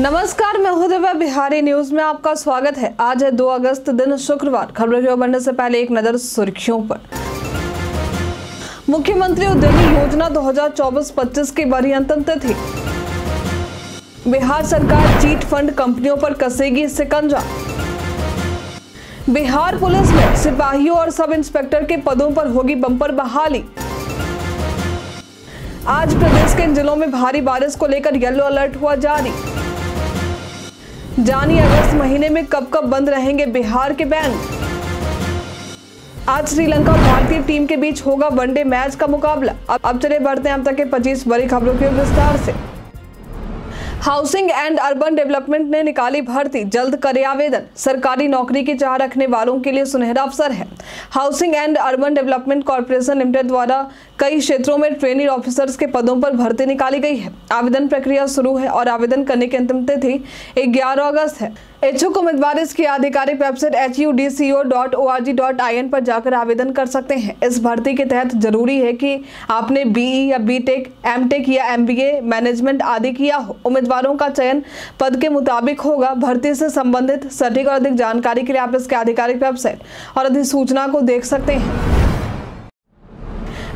नमस्कार, मैं हूँ दिव्या बिहारी न्यूज़ में आपका स्वागत है। आज है 2 अगस्त, दिन शुक्रवार। खबरों की बढ़ने से पहले एक नज़र सुर्खियों पर। मुख्यमंत्री उद्यमी योजना 2024-25 की बड़ी अंतिम तिथि। बिहार सरकार चीट फंड कंपनियों पर कसेगी सिकंजा। बिहार पुलिस में सिपाहियों और सब इंस्पेक्टर के पदों पर होगी बंपर बहाली। आज प्रदेश के इन जिलों में भारी बारिश को लेकर येलो अलर्ट हुआ जारी। जानी अगस्त महीने में कब कब बंद रहेंगे बिहार के बैंक आज श्रीलंका भारतीय टीम के बीच होगा वनडे मैच का मुकाबला। अब चले बढ़ते हैं अब तक के 25 बड़ी खबरों के विस्तार से। हाउसिंग एंड अर्बन डेवलपमेंट ने निकाली भर्ती। जल्द करे आवेदन। सरकारी नौकरी की चाह रखने वालों के लिए सुनहरा अवसर है। Housing and urban development corporation limited द्वारा कई क्षेत्रों में ट्रेनिंग ऑफिसर्स के पदों पर भर्ती निकाली गई है। आवेदन प्रक्रिया शुरू है और आवेदन करने की अंतिम तिथि ग्यारह अगस्त है। इच्छुक उम्मीदवार इसकी आधिकारिक website H U D C O dot O R G dot I N पर जाकर आवेदन कर सकते हैं। इस भर्ती के तहत ज़रूरी है कि आपने बीई या बी टेक एम टेक या एम बी ए मैनेजमेंट आदि किया हो। उम्मीदवारों का चयन पद के मुताबिक होगा। भर्ती से संबंधित सटीक और अधिक जानकारी के लिए आप इसके आधिकारिक वेबसाइट और अधिसूचना को देख सकते हैं।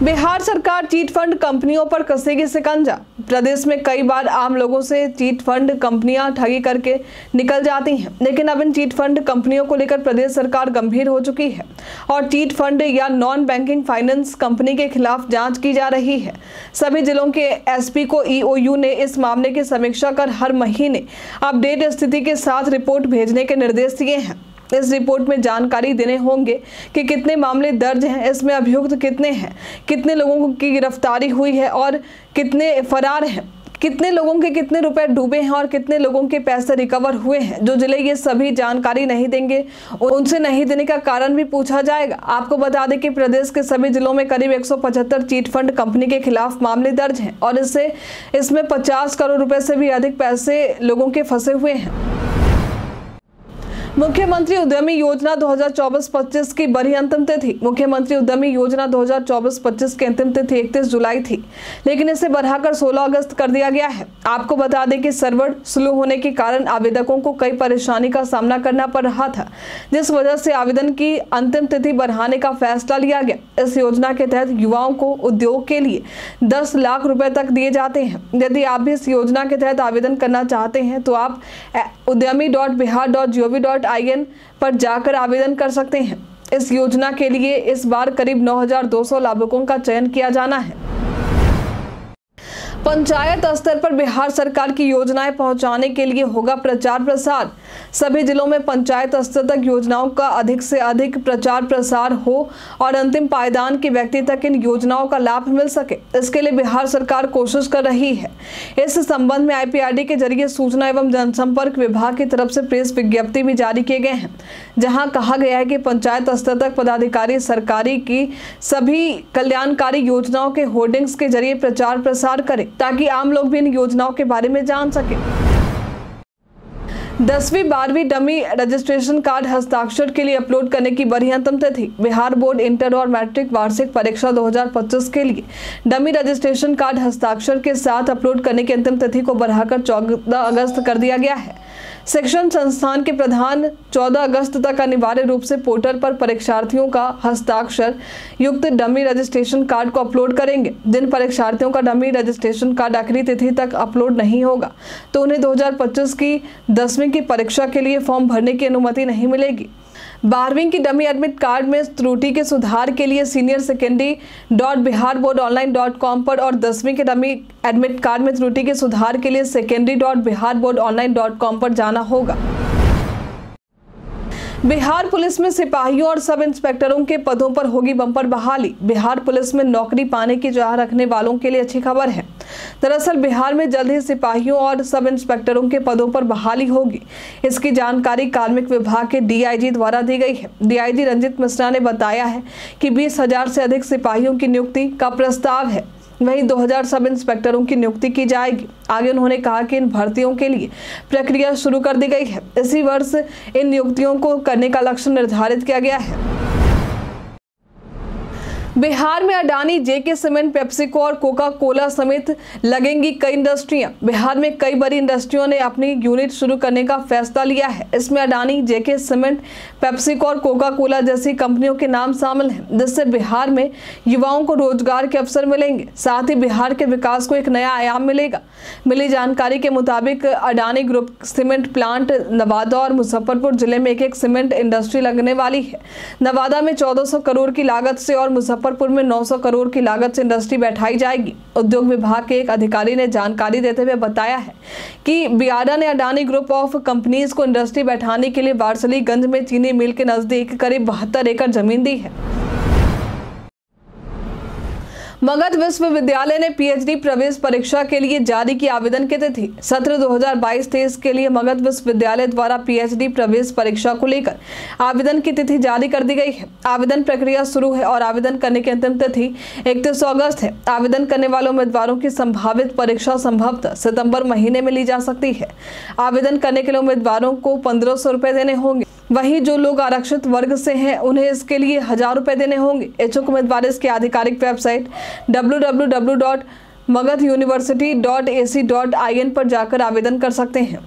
बिहार सरकार चीट फंड कंपनियों पर कसेगी सिकंजा। प्रदेश में कई बार आम लोगों से चीट फंड कंपनियाँ ठगी करके निकल जाती हैं, लेकिन अब इन चीट फंड कंपनियों को लेकर प्रदेश सरकार गंभीर हो चुकी है और चीट फंड या नॉन बैंकिंग फाइनेंस कंपनी के खिलाफ जाँच की जा रही है। सभी जिलों के एसपी को ईओयू ने इस मामले की समीक्षा कर हर महीने अपडेट स्थिति के साथ रिपोर्ट भेजने के निर्देश दिए हैं। इस रिपोर्ट में जानकारी देने होंगे कि कितने मामले दर्ज हैं, इसमें अभियुक्त कितने हैं, कितने लोगों की गिरफ्तारी हुई है और कितने फरार हैं, कितने लोगों के कितने रुपए डूबे हैं और कितने लोगों के पैसे रिकवर हुए हैं, जो ज़िले ये सभी जानकारी नहीं देंगे, उनसे नहीं देने का कारण भी पूछा जाएगा। आपको बता दें कि प्रदेश के सभी जिलों में करीब 175 चीट फंड कंपनी के खिलाफ मामले दर्ज हैं और इससे, इसमें 50 करोड़ रुपए से भी अधिक पैसे लोगों के फंसे हुए हैं। मुख्यमंत्री उद्यमी योजना 2024-25 की बड़ी अंतिम तिथि। मुख्यमंत्री उद्यमी योजना 2024-25 की अंतिम तिथि 31 जुलाई थी, लेकिन इसे बढ़ाकर 16 अगस्त कर दिया गया है। आपको बता दें कि सर्वर स्लो होने के कारण आवेदकों को कई परेशानी का सामना करना पड़ रहा था, जिस वजह से आवेदन की अंतिम तिथि बढ़ाने का फैसला लिया गया। इस योजना के तहत युवाओं को उद्योग के लिए दस लाख रुपए तक दिए जाते हैं। यदि आप भी इस योजना के तहत आवेदन करना चाहते हैं तो आप उद्यमी dot Bihar dot dot I N पर जाकर आवेदन कर सकते हैं। इस योजना के लिए इस बार करीब 9,200 लाभुकों का चयन किया जाना है। पंचायत स्तर पर बिहार सरकार की योजनाएँ पहुँचाने के लिए होगा प्रचार प्रसार। सभी जिलों में पंचायत स्तर तक योजनाओं का अधिक से अधिक प्रचार प्रसार हो और अंतिम पायदान के व्यक्ति तक इन योजनाओं का लाभ मिल सके। इसके लिए बिहार सरकार कोशिश कर रही है। इस संबंध में आईपीआरडी के ज़रिए सूचना एवं जनसंपर्क विभाग की तरफ़ से प्रेस विज्ञप्ति भी जारी किए गए हैं, जहाँ कहा गया है कि पंचायत स्तर तक पदाधिकारी सरकारी की सभी कल्याणकारी योजनाओं के होर्डिंग्स के ज़रिए प्रचार प्रसार करें। ताकि आम लोग भी इन योजनाओं के बारे में जान सके। दसवीं, बारहवीं डमी रजिस्ट्रेशन कार्ड हस्ताक्षर के लिए अपलोड करने की बड़ी अंतिम तिथि। बिहार बोर्ड इंटर और मैट्रिक वार्षिक परीक्षा 2025 के लिए डमी रजिस्ट्रेशन कार्ड हस्ताक्षर के साथ अपलोड करने की अंतिम तिथि को बढ़ाकर 14 अगस्त कर दिया गया है। शिक्षण संस्थान के प्रधान 14 अगस्त तक अनिवार्य रूप से पोर्टल पर परीक्षार्थियों का हस्ताक्षर, युक्त डमी रजिस्ट्रेशन कार्ड को अपलोड करेंगे। जिन परीक्षार्थियों का डमी रजिस्ट्रेशन कार्ड आखिरी तिथि तक अपलोड नहीं होगा तो उन्हें 2025 की दसवीं की परीक्षा के लिए फॉर्म भरने की अनुमति नहीं मिलेगी। बारहवीं की डमी एडमिट कार्ड में त्रुटि के सुधार के लिए senior secondary dot Bihar board online dot com पर और दसवीं के डमी एडमिट कार्ड में त्रुटि के सुधार के लिए secondary dot Bihar board online dot com पर जाना होगा। बिहार पुलिस में सिपाहियों और सब इंस्पेक्टरों के पदों पर होगी बम्पर बहाली। बिहार पुलिस में नौकरी पाने की चाह रखने वालों के लिए अच्छी खबर है। दरअसल बिहार में जल्द ही सिपाहियों और सब इंस्पेक्टरों के पदों पर बहाली होगी। इसकी जानकारी कार्मिक विभाग के डीआईजी द्वारा दी गई है। डीआईजी रंजित मिश्रा ने बताया है कि बीस हज़ार से अधिक सिपाहियों की नियुक्ति का प्रस्ताव है। वहीं 2000 सब इंस्पेक्टरों की नियुक्ति की जाएगी। आगे उन्होंने कहा कि इन भर्तियों के लिए प्रक्रिया शुरू कर दी गई है। इसी वर्ष इन नियुक्तियों को करने का लक्ष्य निर्धारित किया गया है। बिहार में अडानी, जेके सीमेंट, पेप्सिको और कोका कोला समेत लगेंगी कई इंडस्ट्रियाँ। बिहार में कई बड़ी इंडस्ट्रियों ने अपनी यूनिट शुरू करने का फैसला लिया है। इसमें अडानी, जेके सीमेंट, पेप्सिको और कोका कोला जैसी कंपनियों के नाम शामिल हैं, जिससे बिहार में युवाओं को रोज़गार के अवसर मिलेंगे। साथ ही बिहार के विकास को एक नया आयाम मिलेगा। मिली जानकारी के मुताबिक, Adani group cement plant Nawada और मुजफ्फरपुर ज़िले में एक एक सीमेंट इंडस्ट्री लगने वाली है। नवादा में चौदह करोड़ की लागत से और मुजफ्फर मुजफ्फरपुर में 900 करोड़ की लागत से इंडस्ट्री बैठाई जाएगी। उद्योग विभाग के एक अधिकारी ने जानकारी देते हुए बताया है कि बियाडा ने अडानी ग्रुप ऑफ़ कंपनीज़ को इंडस्ट्री बैठाने के लिए वारसलीगंज में चीनी मिल के नज़दीक करीब बहत्तर एकड़ ज़मीन दी है। मगध विश्वविद्यालय ने पीएचडी प्रवेश परीक्षा के लिए जारी की आवेदन की तिथि। सत्र 2022-23 के लिए मगध विश्वविद्यालय द्वारा पीएचडी प्रवेश परीक्षा को लेकर आवेदन की तिथि जारी कर दी गई है। आवेदन प्रक्रिया शुरू है और आवेदन करने की अंतिम तिथि इकतीस अगस्त है। आवेदन करने वाले उम्मीदवारों की संभावित परीक्षा संभवतः सितंबर महीने में ली जा सकती है। आवेदन करने के लिए उम्मीदवारों को पंद्रह सौ देने होंगे। वहीं जो लोग आरक्षित वर्ग से हैं, उन्हें इसके लिए हज़ार रुपए देने होंगे। इच्छुक उम्मीदवार इसके आधिकारिक वेबसाइट डब्ल्यू पर जाकर आवेदन कर सकते हैं।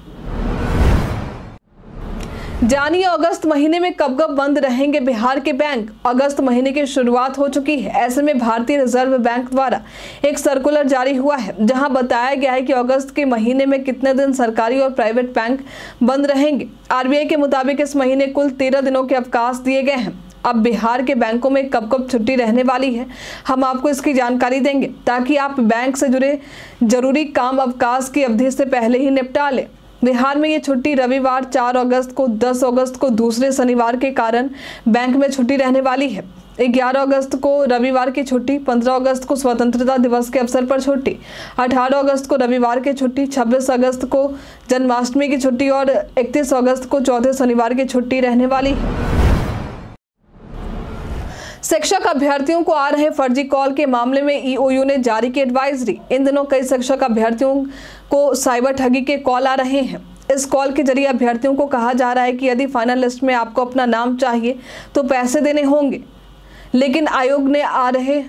जानिए, अगस्त महीने में कब कब बंद रहेंगे बिहार के बैंक? अगस्त महीने की शुरुआत हो चुकी है। ऐसे में भारतीय रिज़र्व बैंक द्वारा एक सर्कुलर जारी हुआ है, जहाँ बताया गया है कि अगस्त के महीने में कितने दिन सरकारी और प्राइवेट बैंक बंद रहेंगे। आरबीआई के मुताबिक इस महीने कुल तेरह दिनों के अवकाश दिए गए हैं। अब बिहार के बैंकों में कब कब छुट्टी रहने वाली है, हम आपको इसकी जानकारी देंगे, ताकि आप बैंक से जुड़े ज़रूरी काम अवकाश की अवधि से पहले ही निपटा लें। बिहार में ये छुट्टी रविवार 4 अगस्त को 10 अगस्त को, दूसरे शनिवार के कारण बैंक में छुट्टी रहने वाली है। 11 अगस्त को रविवार की छुट्टी 15 अगस्त को स्वतंत्रता दिवस के अवसर पर छुट्टी 18 अगस्त को रविवार की छुट्टी 26 अगस्त को जन्माष्टमी की छुट्टी और 31 अगस्त को चौथे शनिवार की छुट्टी रहने वाली है। शिक्षक अभ्यर्थियों को आ रहे फर्जी कॉल के मामले में ईओयू ने जारी की एडवाइजरी इन दिनों कई शिक्षक अभ्यर्थियों को साइबर ठगी के कॉल आ रहे हैं। इस कॉल के ज़रिए अभ्यर्थियों को कहा जा रहा है कि यदि फाइनल लिस्ट में आपको अपना नाम चाहिए तो पैसे देने होंगे। लेकिन आयोग ने आ रहे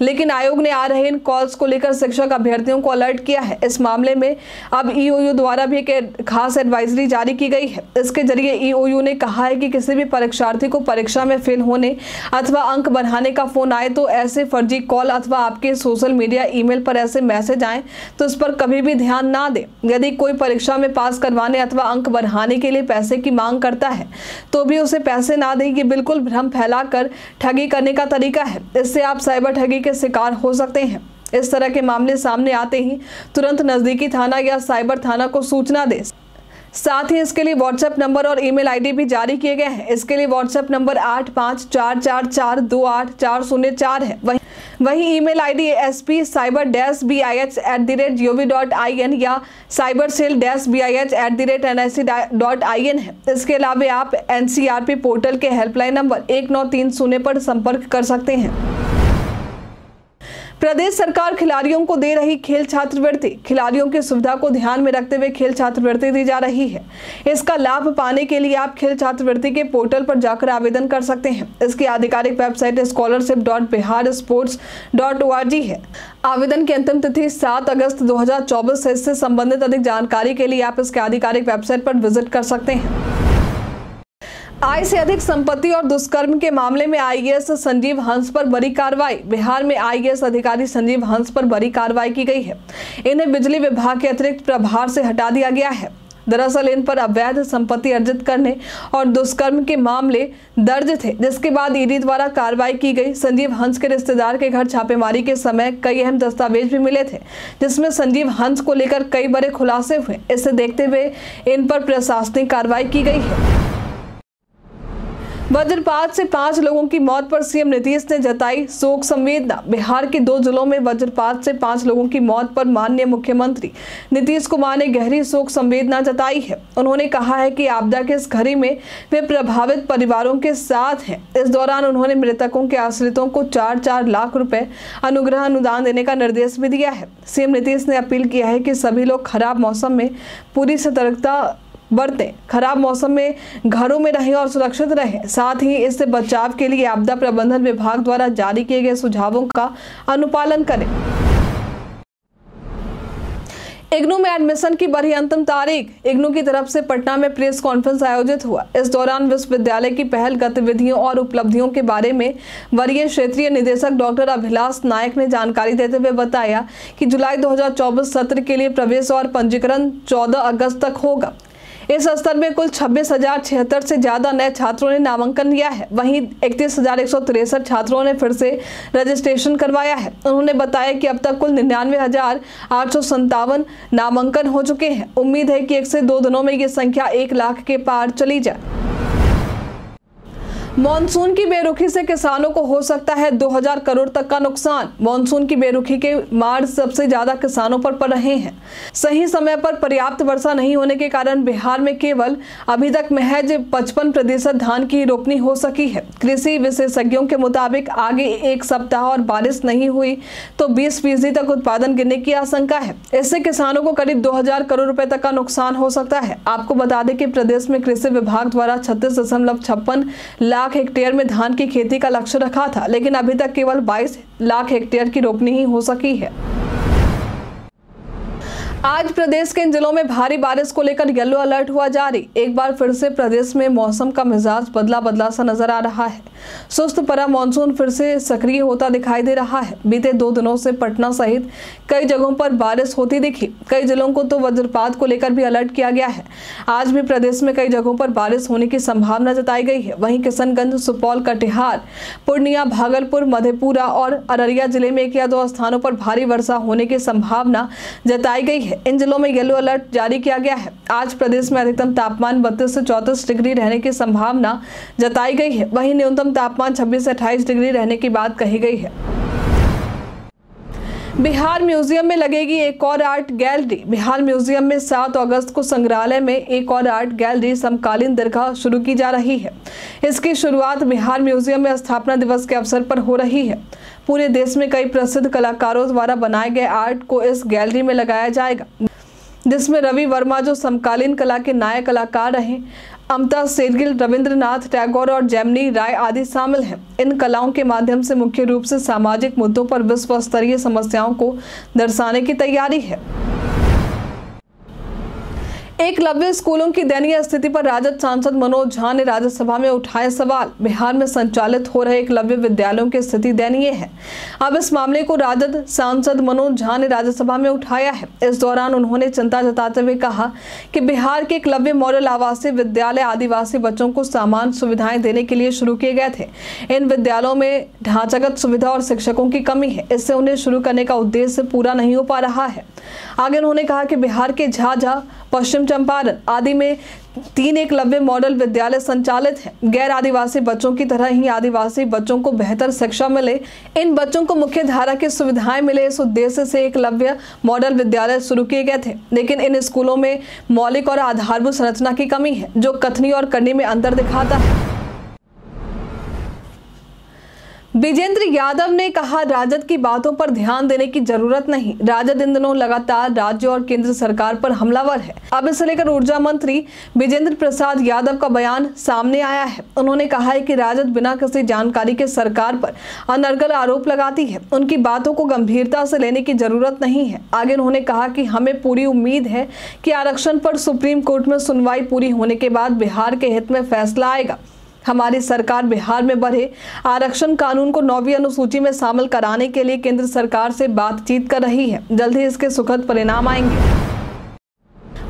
लेकिन आयोग ने आ रहे इन कॉल्स को लेकर शिक्षक अभ्यर्थियों को अलर्ट किया है। इस मामले में अब ईओयू द्वारा भी एक खास एडवाइजरी जारी की गई है। इसके ज़रिए ईओयू ने कहा है कि किसी भी परीक्षार्थी को परीक्षा में फेल होने अथवा अंक बढ़ाने का फ़ोन आए तो ऐसे फर्जी कॉल अथवा आपके सोशल मीडिया ईमेल पर ऐसे मैसेज आए तो इस पर कभी भी ध्यान ना दे। यदि कोई परीक्षा में पास करवाने अथवा अंक बढ़ाने के लिए पैसे की मांग करता है तो भी उसे पैसे ना दे। ये बिल्कुल भ्रम फैलाकर ठगी करने का तरीका है। इससे आप साइबर ठगी के शिकार हो सकते हैं। इस तरह के मामले सामने आते ही तुरंत नजदीकी थाना या साइबर थाना को सूचना दे। साथ ही इसके लिए व्हाट्सएप नंबर और ईमेल आईडी भी जारी किए गए हैं। इसके लिए व्हाट्सएप नंबर आठ पाँच चार चार चार दो आठ चार शून्य चार है। वही वही email ID S P cyber dash B I H at the rate G O V dot I N या cyber cell dash B I H at the rate N I C dot I N है। इसके अलावा आप N C R P portal के helpline number एक नौ तीन शून्य पर संपर्क कर सकते हैं। प्रदेश सरकार खिलाड़ियों को दे रही खेल छात्रवृत्ति। खिलाड़ियों की सुविधा को ध्यान में रखते हुए खेल छात्रवृत्ति दी जा रही है। इसका लाभ पाने के लिए आप खेल छात्रवृत्ति के पोर्टल पर जाकर आवेदन कर सकते हैं। इसकी आधिकारिक website scholarship dot Bihar sports dot O है। आवेदन की अंतिम तिथि सात अगस्त दो हज़ार है इससे संबंधित अधिक जानकारी के लिए आप इसके आधिकारिक वेबसाइट पर विज़िट कर सकते हैं। आय से अधिक संपत्ति और दुष्कर्म के मामले में आईएएस संजीव हंस पर बड़ी कार्रवाई। बिहार में आईएएस अधिकारी संजीव हंस पर बड़ी कार्रवाई की गई है। इन्हें बिजली विभाग के अतिरिक्त प्रभार से हटा दिया गया है। दरअसल इन पर अवैध संपत्ति अर्जित करने और दुष्कर्म के मामले दर्ज थे, जिसके बाद ईडी द्वारा कार्रवाई की गई। संजीव हंस के रिश्तेदार के घर छापेमारी के समय कई अहम दस्तावेज़ भी मिले थे, जिसमें संजीव हंस को लेकर कई बड़े खुलासे हुए। इसे देखते हुए इन पर प्रशासनिक कार्रवाई की गई है। वज्रपात से पाँच लोगों की मौत पर सीएम नीतीश ने जताई शोक संवेदना। बिहार के दो जिलों में वज्रपात से पाँच लोगों की मौत पर माननीय मुख्यमंत्री नीतीश कुमार ने गहरी शोक संवेदना जताई है। उन्होंने कहा है कि आपदा के इस घड़ी में वे प्रभावित परिवारों के साथ हैं। इस दौरान उन्होंने मृतकों के आश्रितों को चार चार लाख रुपए अनुग्रह अनुदान देने का निर्देश भी दिया है। सीएम नीतीश ने अपील किया है कि सभी लोग खराब मौसम में पूरी सतर्कता बरतें खराब मौसम में घरों में रहें और सुरक्षित रहें। साथ ही इससे बचाव के लिए आपदा प्रबंधन विभाग द्वारा जारी किए गए सुझावों का अनुपालन करें। इग्नू में एडमिशन की बढ़ी अंतिम तारीख। इग्नू की तरफ़ से पटना में प्रेस कॉन्फ्रेंस आयोजित हुआ। इस दौरान विश्वविद्यालय की पहल, गतिविधियों और उपलब्धियों के बारे में वरीय क्षेत्रीय निदेशक डॉक्टर अभिलाष नायक ने जानकारी देते हुए बताया कि जुलाई 2024 सत्र के लिए प्रवेश और पंजीकरण 14 अगस्त तक होगा। इस स्तर में कुल छब्बीस हज़ार छिहत्तर से ज़्यादा नए छात्रों ने नामांकन लिया है। वहीं इकतीस हज़ार एक सौ तिरसठ छात्रों ने फिर से रजिस्ट्रेशन करवाया है। उन्होंने बताया कि अब तक कुल निन्यानवे हज़ार आठ सौ संतावन नामांकन हो चुके हैं। उम्मीद है कि एक से दो दिनों में ये संख्या एक लाख के पार चली जाए। मानसून की बेरुखी से किसानों को हो सकता है 2000 करोड़ तक का नुकसान। मानसून की बेरुखी के मार सबसे ज़्यादा किसानों पर पड़ रहे हैं। सही समय पर पर्याप्त वर्षा नहीं होने के कारण बिहार में केवल अभी तक महज 55 प्रतिशत धान की रोपनी हो सकी है। कृषि विशेषज्ञों के मुताबिक आगे एक सप्ताह और बारिश नहीं हुई तो बीस फ़ीसदी तक उत्पादन गिरने की आशंका है। इससे किसानों को करीब दो हज़ार करोड़ रुपए तक का नुकसान हो सकता है। आपको बता दें कि प्रदेश में कृषि विभाग द्वारा छत्तीस लाख लाख हेक्टेयर में धान की खेती का लक्ष्य रखा था, लेकिन अभी तक केवल 22 लाख हेक्टेयर की रोपनी ही हो सकी है। आज प्रदेश के इन जिलों में भारी बारिश को लेकर येलो अलर्ट हुआ जारी। एक बार फिर से प्रदेश में मौसम का मिजाज बदला बदला सा नज़र आ रहा है। सुस्त परा मानसून फिर से सक्रिय होता दिखाई दे रहा है। बीते दो दिनों से पटना सहित कई जगहों पर बारिश होती दिखी। कई जिलों को तो वज्रपात को लेकर भी अलर्ट किया गया है। आज भी प्रदेश में कई जगहों पर बारिश होने की संभावना जताई गई है। वहीं किशनगंज, सुपौल, कटिहार, पूर्णिया, भागलपुर, मधेपुरा और अररिया ज़िले में एक या दो स्थानों पर भारी वर्षा होने की संभावना जताई गई है। इन जिलों में येलो अलर्ट जारी किया गया है। आज प्रदेश में अधिकतम तापमान बत्तीस से चौतीस डिग्री रहने की संभावना जताई गई है। वहीं न्यूनतम तापमान छब्बीस से अट्ठाईस डिग्री रहने की बात कही गई है। बिहार म्यूज़ियम में लगेगी एक और आर्ट गैलरी। बिहार म्यूज़ियम में 7 अगस्त को संग्रहालय में एक और आर्ट गैलरी समकालीन दरगाह शुरू की जा रही है। इसकी शुरुआत बिहार म्यूज़ियम में स्थापना दिवस के अवसर पर हो रही है। पूरे देश में कई प्रसिद्ध कलाकारों द्वारा बनाए गए आर्ट को इस गैलरी में लगाया जाएगा, जिसमें रवि वर्मा जो समकालीन कला के नायक कलाकार रहे अमता सेरगिल, रविंद्रनाथ टैगोर और जैमनी राय आदि शामिल हैं। इन कलाओं के माध्यम से मुख्य रूप से सामाजिक मुद्दों पर विश्व स्तरीय समस्याओं को दर्शाने की तैयारी है। एकलव्य स्कूलों की दयनीय स्थिति पर राजद सांसद मनोज झा ने राज्यसभा में उठाए सवाल। बिहार में संचालित हो रहे एकलव्य विद्यालयों की स्थिति दयनीय है। अब इस मामले को राजद सांसद मनोज झा ने राज्यसभा में उठाया है। इस दौरान उन्होंने चिंता जताते हुए कहा कि बिहार के एकलव्य मॉडल आवासीय विद्यालय आदिवासी बच्चों को सामान सुविधाएँ देने के लिए शुरू किए गए थे। इन विद्यालयों में ढांचागत सुविधा और शिक्षकों की कमी है। इससे उन्हें शुरू करने का उद्देश्य पूरा नहीं हो पा रहा है। आगे उन्होंने कहा कि बिहार के झाझा पश्चिम चंपारण आदि में तीन एक लव्य मॉडल विद्यालय संचालित हैं। गैर आदिवासी बच्चों की तरह ही आदिवासी बच्चों को बेहतर शिक्षा मिले। इन बच्चों को मुख्य धारा की सुविधाएँ मिले, इस उद्देश्य से एक लव्य मॉडल विद्यालय शुरू किए गए थे। लेकिन इन स्कूलों में मौलिक और आधारभूत संरचना की कमी है, जो कथनी और करनी में अंतर दिखाता है। विजेंद्र यादव ने कहा, राजद की बातों पर ध्यान देने की ज़रूरत नहीं। राजद इन दिनों लगातार राज्य और केंद्र सरकार पर हमलावर है। अब इसे लेकर ऊर्जा मंत्री विजेंद्र प्रसाद यादव का बयान सामने आया है। उन्होंने कहा है कि राजद बिना किसी जानकारी के सरकार पर अनर्गल आरोप लगाती है। उनकी बातों को गंभीरता से लेने की ज़रूरत नहीं है। आगे उन्होंने कहा कि हमें पूरी उम्मीद है कि आरक्षण पर सुप्रीम कोर्ट में सुनवाई पूरी होने के बाद बिहार के हित में फैसला आएगा। हमारी सरकार बिहार में बढ़े। आरक्षण कानून को नौवीं अनुसूची में शामिल कराने के लिए केंद्र सरकार से बातचीत कर रही है। जल्द ही इसके सुखद परिणाम आएँगे।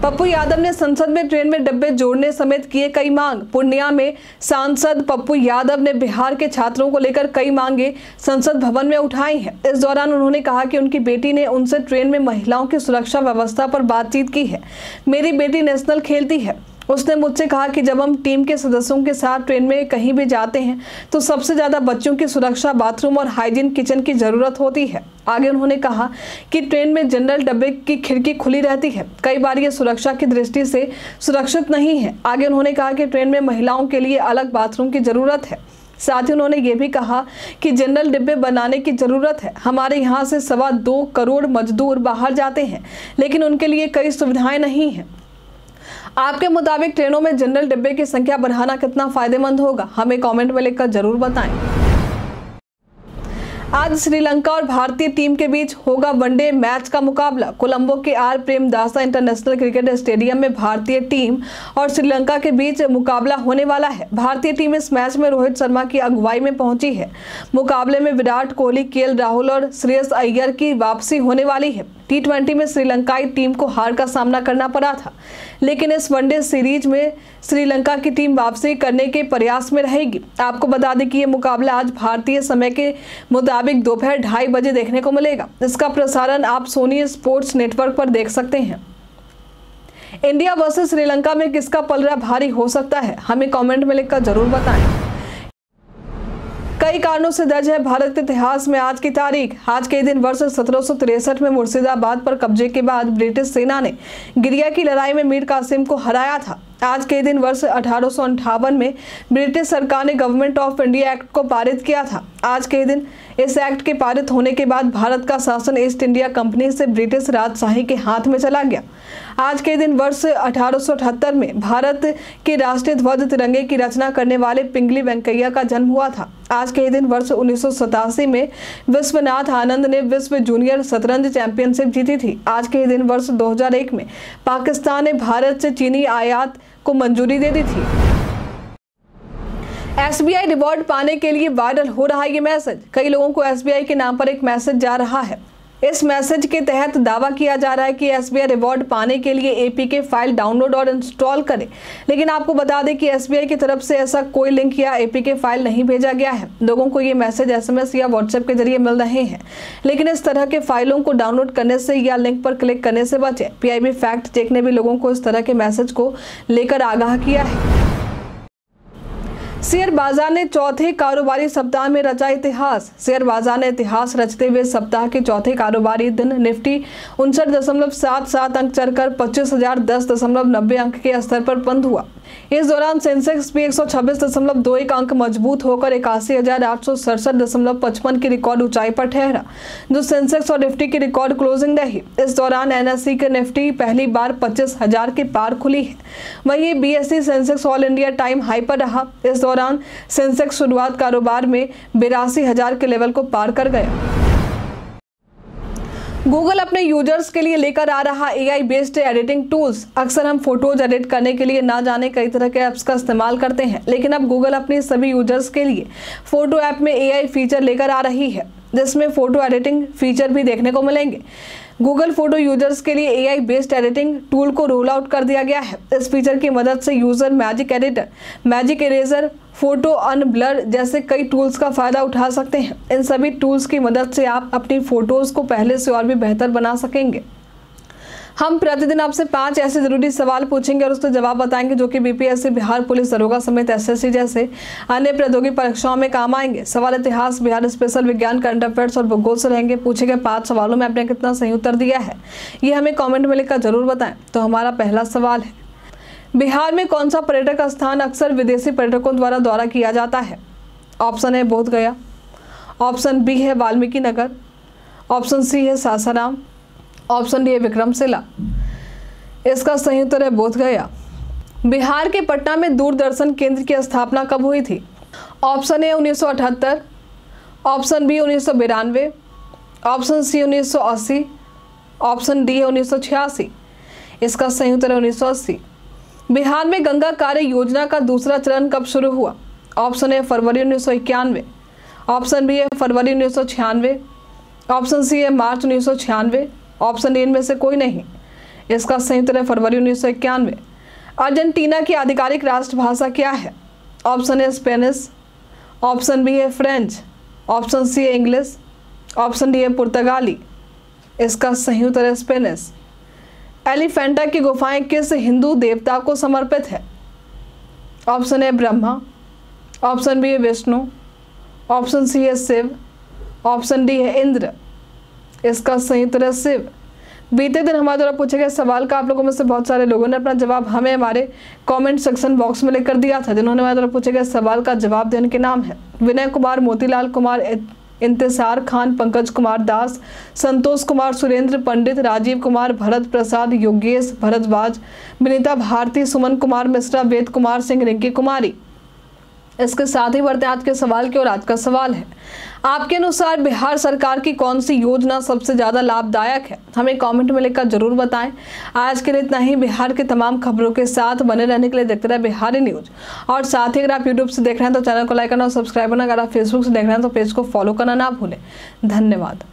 पप्पू यादव ने संसद में ट्रेन में डब्बे जोड़ने समेत किए कई मांग। पूर्णिया में सांसद पप्पू यादव ने बिहार के छात्रों को लेकर कई मांगे संसद भवन में उठाई हैं। इस दौरान उन्होंने कहा कि उनकी बेटी ने उनसे ट्रेन में महिलाओं की सुरक्षा व्यवस्था पर बातचीत की है। मेरी बेटी नेशनल खेलती है। उसने मुझसे कहा कि जब हम टीम के सदस्यों के साथ ट्रेन में कहीं भी जाते हैं तो सबसे ज़्यादा बच्चों की सुरक्षा बाथरूम और हाइजीन किचन की ज़रूरत होती है। आगे उन्होंने कहा कि ट्रेन में जनरल डब्बे की खिड़की खुली रहती है। कई बार ये सुरक्षा की दृष्टि से सुरक्षित नहीं है। आगे उन्होंने कहा कि ट्रेन में महिलाओं के लिए अलग बाथरूम की ज़रूरत है। साथ ही उन्होंने ये भी कहा कि जनरल डिब्बे बनाने की ज़रूरत है। हमारे यहाँ से सवा दो करोड़ मजदूर बाहर जाते हैं, लेकिन उनके लिए कई सुविधाएँ नहीं हैं। आपके मुताबिक ट्रेनों में जनरल डिब्बे की संख्या बढ़ाना कितना फ़ायदेमंद होगा? हमें कमेंट में लिखकर ज़रूर बताएँ। आज श्रीलंका और भारतीय टीम के बीच होगा वनडे मैच का मुकाबला। कोलंबो के R Premadasa international cricket stadium में भारतीय टीम और श्रीलंका के बीच मुकाबला होने वाला है। भारतीय टीम इस मैच में रोहित शर्मा की अगुवाई में पहुँची है। मुकाबले में विराट कोहली, के राहुल और श्रेयस अय्यर की वापसी होने वाली है। टी में श्रीलंकाई टीम को हार का सामना करना पड़ा था। लेकिन इस वनडे सीरीज़ में श्रीलंका की टीम वापसी करने के प्रयास में रहेगी। आपको बता दें कि ये मुकाबला आज भारतीय समय के मुताबिक दोपहर ढाई बजे देखने को मिलेगा। इसका प्रसारण आप सोनी स्पोर्ट्स नेटवर्क पर देख सकते हैं। इंडिया वर्सेस श्रीलंका में किसका पलरा भारी हो सकता है? हमें कमेंट में लिखकर ज़रूर बताएँ। कई कारणों से दर्ज है भारत के इतिहास में आज की तारीख। आज के दिन वर्ष सत्रह में मुर्शिदाबाद पर कब्जे के बाद ब्रिटिश सेना ने गिरिया की लड़ाई में मीर कासिम को हराया था। आज के दिन वर्ष अठारह में ब्रिटिश सरकार ने गवर्नमेंट ऑफ़ इंडिया एक्ट को पारित किया था। आज के दिन इस एक्ट के पारित होने के बाद भारत का शासन ईस्ट इंडिया कंपनी से ब्रिटिश राजशाही के हाथ में चला गया। आज के दिन वर्ष अठारह सौ अठहत्तर में भारत के राष्ट्रीय ध्वज तिरंगे की रचना करने वाले पिंगली वेंकैया का जन्म हुआ था। आज के दिन वर्ष उन्नीस सौ सतासी में विश्वनाथ आनंद ने विश्व जूनियर शतरंज चैंपियनशिप जीती थी। आज के दिन वर्ष 2001 में पाकिस्तान ने भारत से चीनी आयात को मंजूरी दे दी थी। एसबीआई रिवॉर्ड पाने के लिए वायरल हो रहा है ये मैसेज कई लोगों को एसबीआई के नाम पर एक मैसेज जा रहा है। इस मैसेज के तहत दावा किया जा रहा है कि एसबीआई रिवॉर्ड पाने के लिए एपीके फ़ाइल डाउनलोड और इंस्टॉल करें। लेकिन आपको बता दें कि एस की तरफ़ से ऐसा कोई लिंक या एपीके फ़ाइल नहीं भेजा गया है। लोगों को ये मैसेज एसएमएस या व्हाट्सएप के ज़रिए मिल रहे हैं। लेकिन इस तरह के फाइलों को डाउनलोड करने से या लिंक पर क्लिक करने से बचे। पीआईबी फैक्ट चेक ने भी लोगों को इस तरह के मैसेज को लेकर आगाह किया है। शेयर बाज़ार ने चौथे कारोबारी सप्ताह में रचा इतिहास। शेयर बाज़ार ने इतिहास रचते हुए सप्ताह के चौथे कारोबारी दिन निफ्टी उनसठ दशमलव सात सात अंक चढ़कर पच्चीस हज़ार दस दशमलव नब्बे अंक के स्तर पर बंद हुआ। इस दौरान सेंसेक्स भी एक सौ छब्बीस दशमलव दो एक अंक मज़बूत होकर इक्यासी हज़ार आठ सौ सड़सठ दशमलव पचपन की रिकॉर्ड ऊंचाई पर ठहरा, जो सेंसेक्स और निफ्टी की रिकॉर्ड क्लोजिंग रही। इस दौरान एनएससी के निफ्टी पहली बार पच्चीस हज़ार के पार खुली है। वहीं BSC Sensex all India time high पर रहा। इस दौरान सेंसेक्स शुरुआत कारोबार में बिरासी हज़ार के लेवल को पार कर गया। गूगल अपने यूज़र्स के लिए लेकर आ रहा एआई बेस्ड एडिटिंग टूल्स अक्सर हम फ़ोटोज़ एडिट करने के लिए ना जाने कई तरह के ऐप्स का इस्तेमाल करते हैं, लेकिन अब गूगल अपने सभी यूज़र्स के लिए फ़ोटो ऐप में एआई फीचर लेकर आ रही है। जिसमें फ़ोटो एडिटिंग फीचर भी देखने को मिलेंगे। गूगल फ़ोटो यूज़र्स के लिए एआई बेस्ड एडिटिंग टूल को रोल आउट कर दिया गया है। इस फीचर की मदद से user magic editor magic eraser photo unblur जैसे कई टूल्स का फ़ायदा उठा सकते हैं। इन सभी टूल्स की मदद से आप अपनी फ़ोटोज़ को पहले से और भी बेहतर बना सकेंगे। हम प्रतिदिन आपसे पाँच ऐसे ज़रूरी सवाल पूछेंगे और उसका जवाब बताएँगे, जो कि बीपीएससी बिहार पुलिस, दरोगा समेत एसएससी जैसे अन्य प्रौद्योगिक परीक्षाओं में काम आएँगे। सवाल इतिहास, बिहार स्पेशल विज्ञान करंट अफेयर्स और भूगोल से रहेंगे। पूछे गए पाँच सवालों में आपने कितना सही उत्तर दिया है, ये हमें कॉमेंट में लिखकर ज़रूर बताएँ। तो हमारा पहला सवाल है, बिहार में कौन सा पर्यटक स्थान अक्सर विदेशी पर्यटकों द्वारा दौरा किया जाता है? ऑप्शन है बोधगया। ऑप्शन बी है वाल्मीकि नगर ऑप्शन सी है सासाराम। ऑप्शन डी है विक्रमशिला। इसका सही उत्तर है बोध गया। बिहार के पटना में दूरदर्शन केंद्र की स्थापना कब हुई थी? ऑप्शन ए उन्नीस सौ अठहत्तर, ऑप्शन बी उन्नीस ऑप्शन सी उन्नीस सौ अस्सी, ऑप्शन डी है उन्नीस सौ छियासी। इसका सही उत्तर है उन्नीस सौ अस्सी। बिहार में गंगा कार्य योजना का दूसरा चरण कब शुरू हुआ? ऑप्शन ए फरवरी उन्नीस सौ इक्यानवे, ऑप्शन बी है फरवरी उन्नीस सौ छियानवे, ऑप्शन सी है मार्च उन्नीस सौ छियानवे ऑप्शन ए में से कोई नहीं। इसका संयुक्त है फरवरी उन्नीस सौ इक्यानवे। अर्जेंटीना की आधिकारिक राष्ट्रभाषा क्या है? Option A Spanish, option B है फ्रेंच, ऑप्शन सी है इंग्लिश, ऑप्शन डी है पुर्तगाली। इसका सही उत्तर है स्पेनिश। एलिफेंटा की गुफाएँ किस हिंदू देवता को समर्पित है? Option A Brahma, option B है विष्णु, ऑप्शन सी है शिव, ऑप्शन डी है इंद्र। इसका सही तरह से बीते दिन हमारे द्वारा पूछे गए सवाल का आप लोगों में से बहुत सारे लोगों ने अपना जवाब हमें हमारे कमेंट सेक्शन बॉक्स में लेकर दिया था, जिन्होंने हमारे द्वारा पूछे गए सवाल का जवाब देने के नाम है। विनय कुमार, मोतीलाल कुमार इंतज़ार खान, पंकज कुमार दास, संतोष कुमार, सुरेंद्र पंडित, राजीव कुमार, भरत प्रसाद, योगेश भरद्वाज, विनीता भारती, सुमन कुमार मिश्रा, वेद कुमार सिंह, रिंकी कुमारी। इसके साथ ही बढ़ते आज के सवाल की और आज का सवाल है आपके अनुसार बिहार सरकार की कौन सी योजना सबसे ज़्यादा लाभदायक है? हमें कमेंट में लिखकर ज़रूर बताएँ। आज के लिए इतना ही। बिहार के तमाम खबरों के साथ बने रहने के लिए देखते रहे बिहारी न्यूज़। और साथ ही अगर आप यूट्यूब से देख रहे हैं तो चैनल को लाइक करना और सब्सक्राइब करना। अगर आप फेसबुक से देख रहे हैं तो पेज को फॉलो करना ना भूलें। धन्यवाद।